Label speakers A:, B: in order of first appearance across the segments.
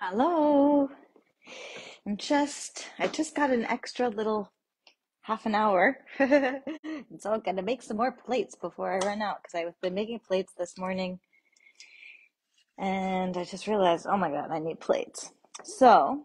A: Hello. I'm just, I just got an extra little half an hour. and so I'm gonna make some more plates before I run out because I've been making plates this morning and I just realized, oh my God, I need plates. So,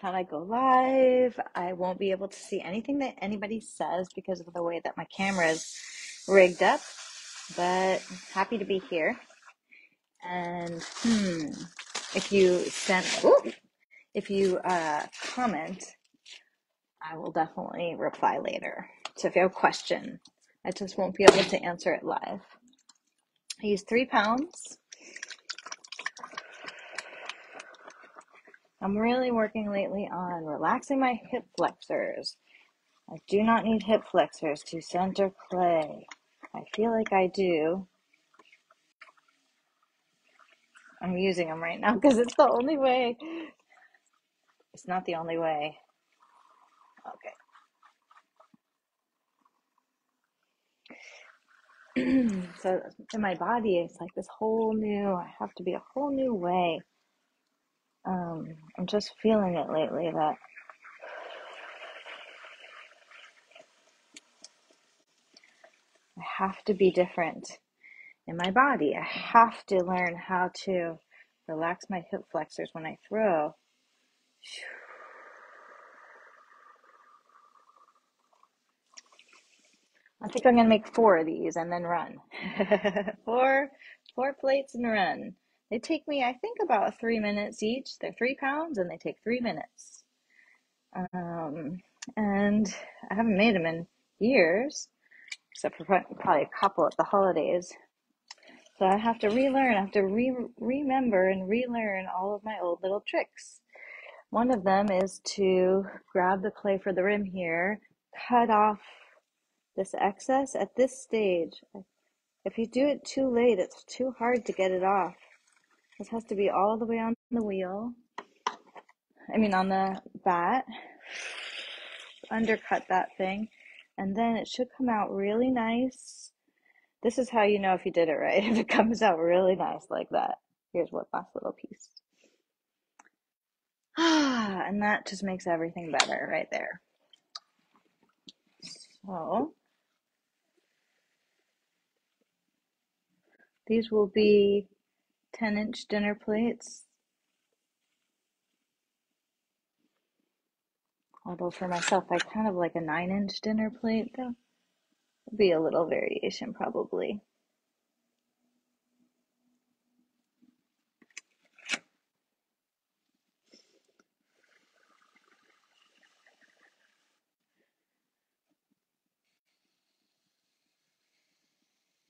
A: thought I'd go live. I won't be able to see anything that anybody says because of the way that my camera is rigged up, but happy to be here. And hmm, if you send, ooh, if you uh, comment I will definitely reply later. So if you have a question, I just won't be able to answer it live. I use three pounds. I'm really working lately on relaxing my hip flexors. I do not need hip flexors to center clay. I feel like I do. I'm using them right now because it's the only way. It's not the only way. Okay. so in my body, it's like this whole new, I have to be a whole new way. Um, I'm just feeling it lately that I have to be different in my body. I have to learn how to relax my hip flexors when I throw. I think I'm gonna make four of these and then run. four, four plates and run. They take me, I think, about three minutes each. They're three pounds and they take three minutes. Um, and I haven't made them in years, except for probably a couple at the holidays. So I have to relearn, I have to re remember and relearn all of my old little tricks. One of them is to grab the clay for the rim here, cut off this excess at this stage. If you do it too late, it's too hard to get it off. This has to be all the way on the wheel. I mean, on the bat. Undercut that thing. And then it should come out really nice this is how you know if you did it right. If it comes out really nice like that. Here's one last little piece. Ah, and that just makes everything better right there. So, these will be 10 inch dinner plates. Although for myself, I kind of like a 9 inch dinner plate though. Be a little variation probably.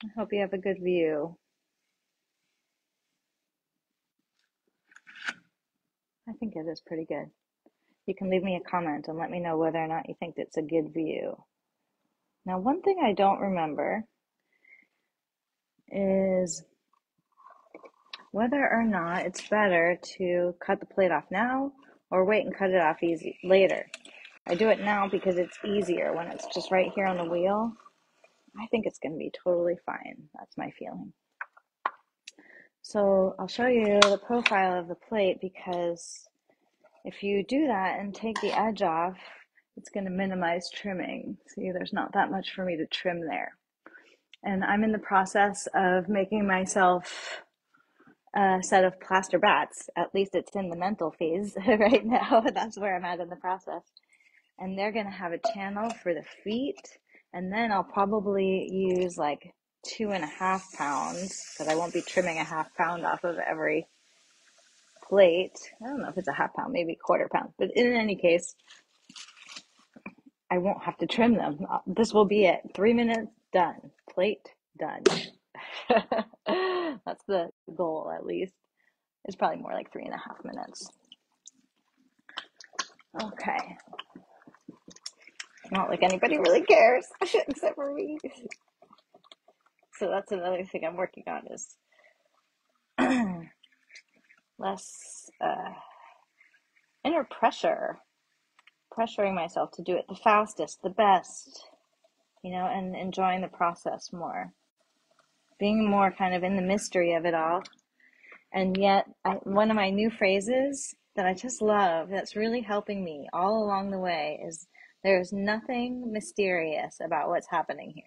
A: I hope you have a good view. I think it is pretty good. You can leave me a comment and let me know whether or not you think it's a good view. Now, one thing I don't remember is whether or not it's better to cut the plate off now or wait and cut it off easy later. I do it now because it's easier when it's just right here on the wheel. I think it's going to be totally fine. That's my feeling. So I'll show you the profile of the plate because if you do that and take the edge off, it's going to minimize trimming. See, there's not that much for me to trim there. And I'm in the process of making myself a set of plaster bats. At least it's in the mental phase right now. That's where I'm at in the process. And they're going to have a channel for the feet. And then I'll probably use like two and a half pounds because I won't be trimming a half pound off of every plate. I don't know if it's a half pound, maybe quarter pound. But in any case, I won't have to trim them. Uh, this will be it. Three minutes, done. Plate, done. That's the goal, at least. It's probably more like three and a half minutes. Okay. Not like anybody really cares, except for me. So that's another thing I'm working on is less uh, inner pressure pressuring myself to do it the fastest, the best, you know, and enjoying the process more. Being more kind of in the mystery of it all And yet, I, one of my new phrases that I just love that's really helping me all along the way is there's nothing mysterious about what's happening here.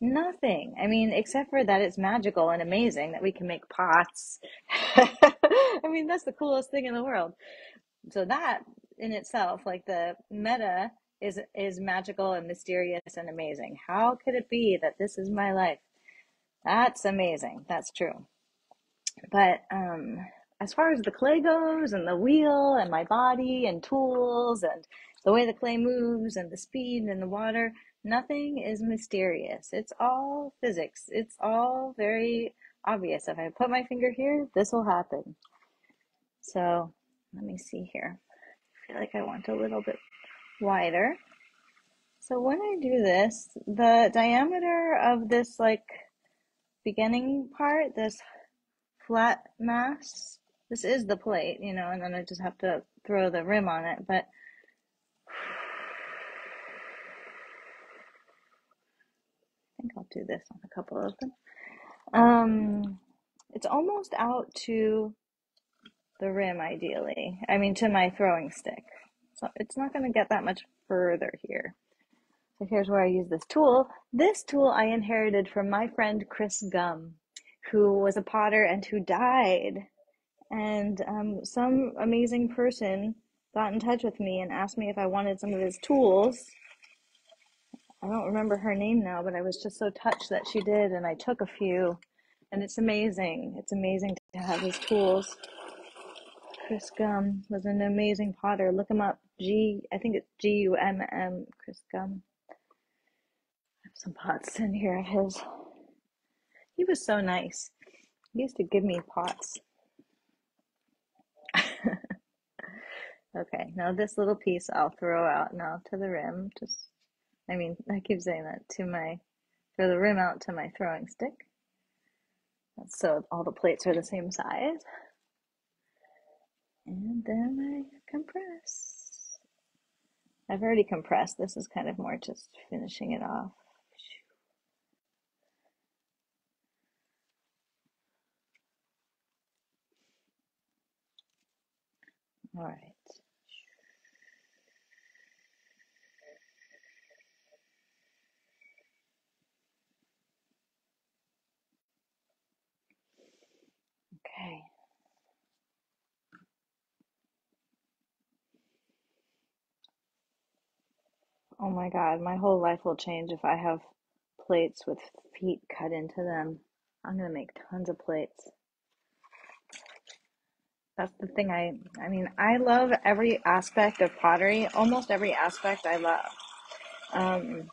A: Nothing. I mean, except for that it's magical and amazing that we can make pots. I mean, that's the coolest thing in the world. So that in itself, like the meta is is magical and mysterious and amazing. How could it be that this is my life? That's amazing. That's true. But um, as far as the clay goes, and the wheel, and my body, and tools, and the way the clay moves, and the speed, and the water, nothing is mysterious. It's all physics. It's all very obvious. If I put my finger here, this will happen. So let me see here. Feel like I want a little bit wider. So when I do this, the diameter of this like beginning part, this flat mass. This is the plate, you know, and then I just have to throw the rim on it. But I think I'll do this on a couple of them. Um, it's almost out to the rim, ideally. I mean, to my throwing stick. So it's not going to get that much further here. So here's where I use this tool. This tool I inherited from my friend Chris Gumm who was a potter and who died. And um, some amazing person got in touch with me and asked me if I wanted some of his tools. I don't remember her name now, but I was just so touched that she did, and I took a few. And it's amazing. It's amazing to have his tools. Chris Gumm was an amazing potter. Look him up. G, I think it's G U M M. Chris Gumm. I have some pots in here of his. He was so nice. He used to give me pots. okay, now this little piece I'll throw out now to the rim. Just, I mean, I keep saying that to my, throw the rim out to my throwing stick. So all the plates are the same size. And then I compress. I've already compressed. This is kind of more just finishing it off. All right. Okay. Oh my God, my whole life will change if I have plates with feet cut into them. I'm gonna make tons of plates. That's the thing I I mean, I love every aspect of pottery, almost every aspect I love. Um,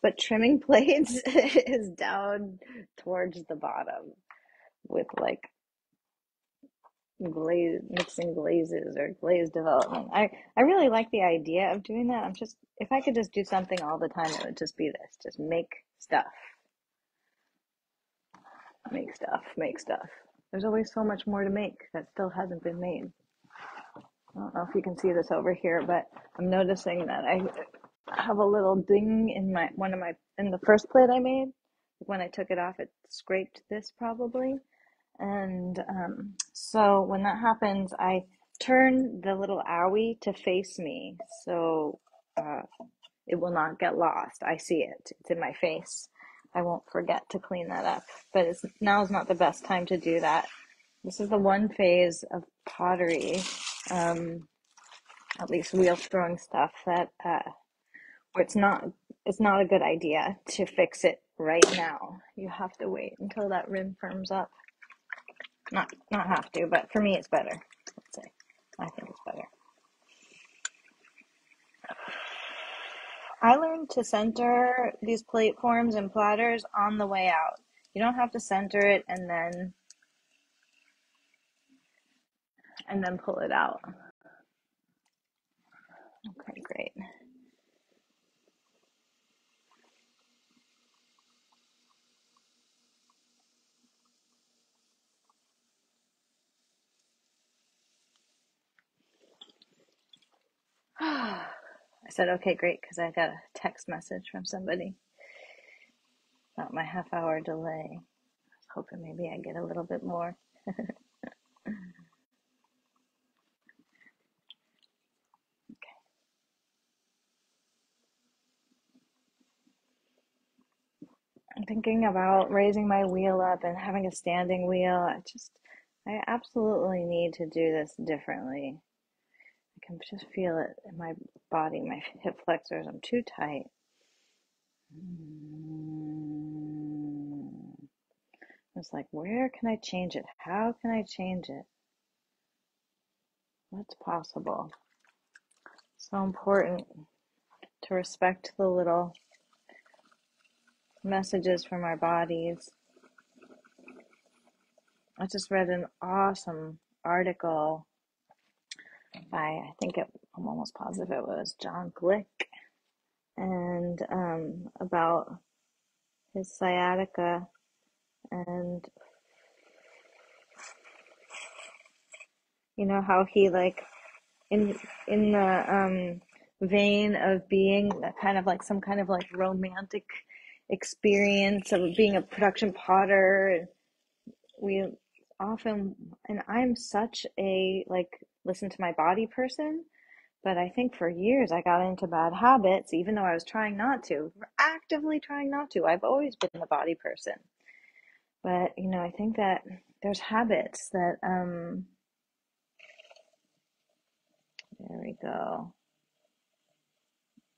A: but trimming plates is down towards the bottom with like glaze mixing glazes or glaze development. I I really like the idea of doing that. I'm just if I could just do something all the time, it would just be this. Just make stuff. Make stuff, make stuff. There's always so much more to make that still hasn't been made. I don't know if you can see this over here, but I'm noticing that I have a little ding in my one of my in the first plate I made. When I took it off, it scraped this probably, and um, so when that happens, I turn the little owie to face me, so uh, it will not get lost. I see it; it's in my face. I won't forget to clean that up. But it's now is not the best time to do that. This is the one phase of pottery, um, at least wheel throwing stuff that uh, where it's not it's not a good idea to fix it right now. You have to wait until that rim firms up. Not not have to, but for me it's better. Let's say I think it's better. I learned to center these plate forms and platters on the way out. You don't have to center it and then and then pull it out. Okay, great. I said, okay, great, because I got a text message from somebody about my half hour delay. I was Hoping maybe I get a little bit more. I'm thinking about raising my wheel up and having a standing wheel. I just, I absolutely need to do this differently. I can just feel it in my body, my hip flexors. I'm too tight. It's like, where can I change it? How can I change it? What's possible? So important to respect the little messages from our bodies. I just read an awesome article by, I think it, I'm almost positive it was John Glick, and um, about his sciatica and you know how he like in in the um vein of being kind of like some kind of like romantic experience of being a production potter we often and i'm such a like listen to my body person but i think for years i got into bad habits even though i was trying not to actively trying not to i've always been a body person but you know i think that there's habits that um there we go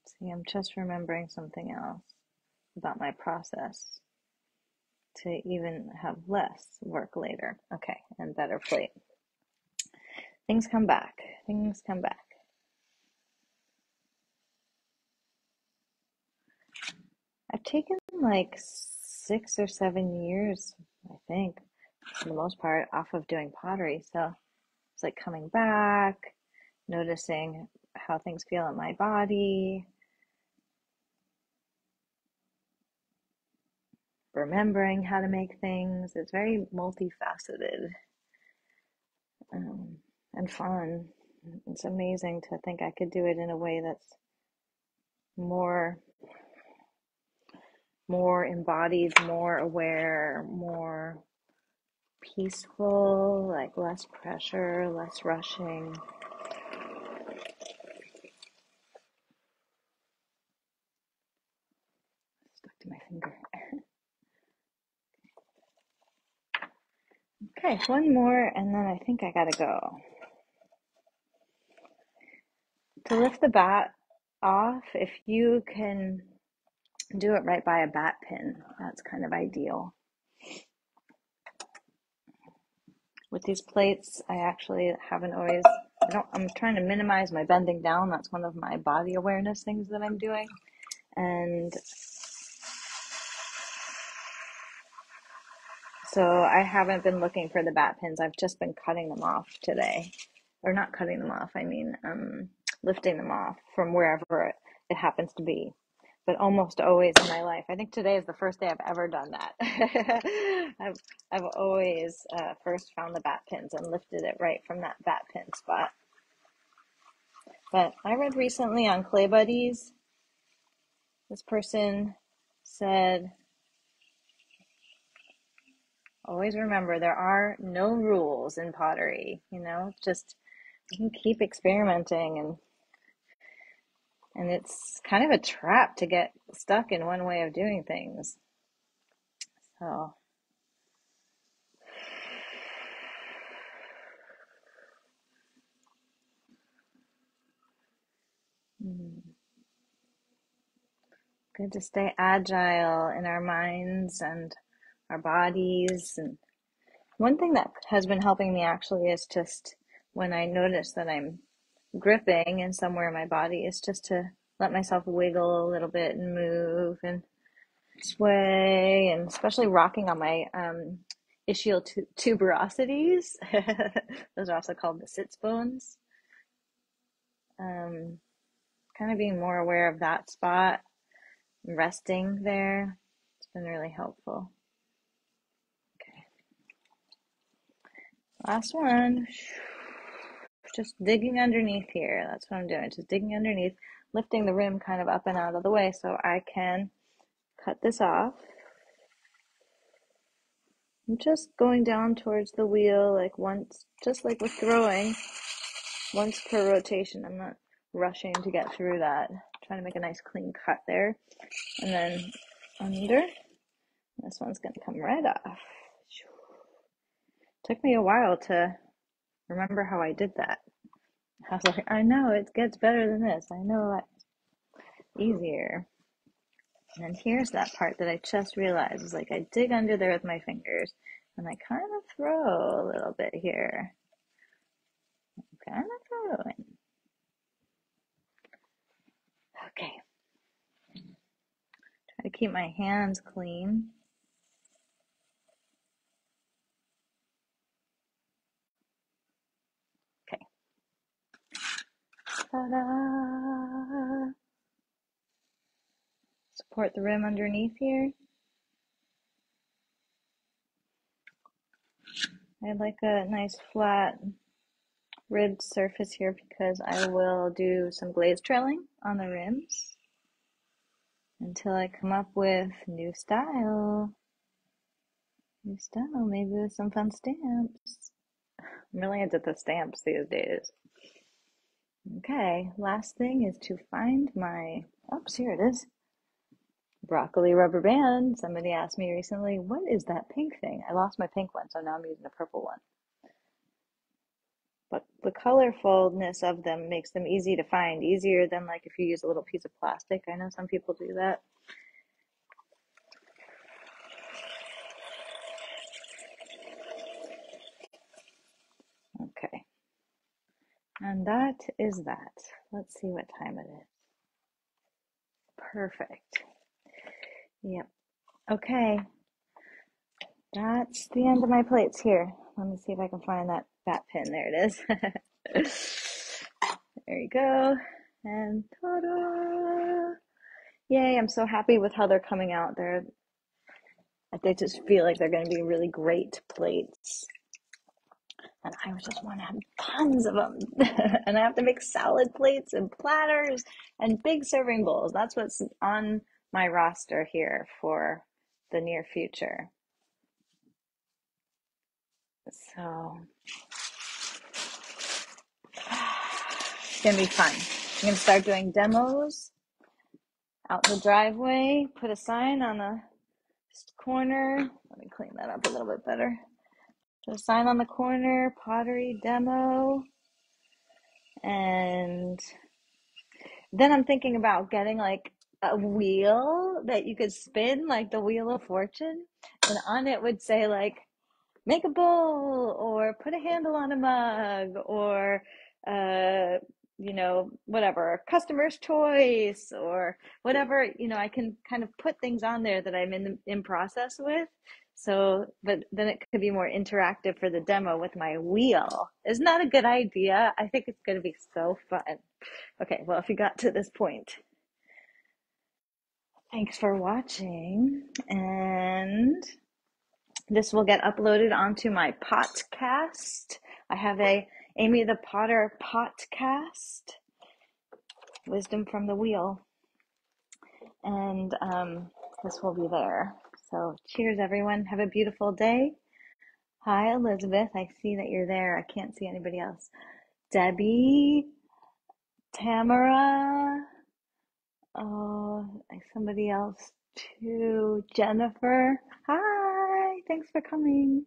A: see i'm just remembering something else about my process to even have less work later. Okay, and better plate. Things come back. Things come back. I've taken like six or seven years, I think, for the most part, off of doing pottery. So it's like coming back, noticing how things feel in my body, remembering how to make things. It's very multifaceted um, and fun. It's amazing to think I could do it in a way that's more more embodied, more aware, more peaceful, like less pressure, less rushing. Stuck to my finger. Okay, one more, and then I think I gotta go. To lift the bat off, if you can do it right by a bat pin, that's kind of ideal. With these plates, I actually haven't always, I don't, I'm trying to minimize my bending down. That's one of my body awareness things that I'm doing. And So I haven't been looking for the bat pins. I've just been cutting them off today. Or not cutting them off, I mean, um, lifting them off from wherever it, it happens to be. But almost always in my life. I think today is the first day I've ever done that. I've, I've always uh, first found the bat pins and lifted it right from that bat pin spot. But I read recently on Clay Buddies, this person said always remember there are no rules in pottery you know just you can keep experimenting and and it's kind of a trap to get stuck in one way of doing things. So. Mm, good to stay agile in our minds and our bodies. And One thing that has been helping me actually is just when I notice that I'm gripping in somewhere in my body is just to let myself wiggle a little bit and move and sway and especially rocking on my um, ischial tu- tuberosities. Those are also called the sits bones. Um, kind of being more aware of that spot, resting there. It's been really helpful. Okay, last one. Just digging underneath here. That's what I'm doing. Just digging underneath, lifting the rim kind of up and out of the way so I can cut this off. I'm just going down towards the wheel like once, just like with throwing, once per rotation. I'm not rushing to get through that. I'm trying to make a nice clean cut there. And then under. This one's going to come right off. Took me a while to remember how I did that. I was like, I know it gets better than this. I know it's easier. And here's that part that I just realized is like I dig under there with my fingers and I kind of throw a little bit here. I'm kind of throwing. Okay. Try to keep my hands clean. Ta-da! Support the rim underneath here. I like a nice flat ribbed surface here because I will do some glaze trailing on the rims until I come up with new style. New style, maybe with some fun stamps. I'm really into the stamps these days. Okay, last thing is to find my, oops, here it is. Broccoli rubber band. Somebody asked me recently, what is that pink thing? I lost my pink one, so now I'm using a purple one. But the colorfulness of them makes them easy to find, easier than like if you use a little piece of plastic. I know some people do that. Okay. And that is that. Let's see what time it is. Perfect. Yep. Okay. That's the end of my plates here. Let me see if I can find that bat pin. There it is. there you go. And ta-da! Yay, I'm so happy with how they're coming out. They're, they just feel like they're going to be really great plates. And I just want to have tons of them. and I have to make salad plates and platters and big serving bowls. That's what's on my roster here for the near future. So it's gonna be fun. I'm gonna start doing demos out the driveway. Put a sign on the corner. Let me clean that up a little bit better. A sign on the corner, pottery demo, and then I'm thinking about getting like a wheel that you could spin, like the Wheel of Fortune, and on it would say like make a bowl or put a handle on a mug or uh you know whatever customer's choice or whatever you know i can kind of put things on there that i'm in the, in process with so but then it could be more interactive for the demo with my wheel isn't that a good idea i think it's going to be so fun okay well if you got to this point thanks for watching and this will get uploaded onto my podcast. I have a Amy the Potter podcast, Wisdom from the Wheel, and um, this will be there. So, cheers, everyone. Have a beautiful day. Hi, Elizabeth. I see that you're there. I can't see anybody else. Debbie, Tamara, oh, somebody else too. Jennifer. Hi. Thanks for coming.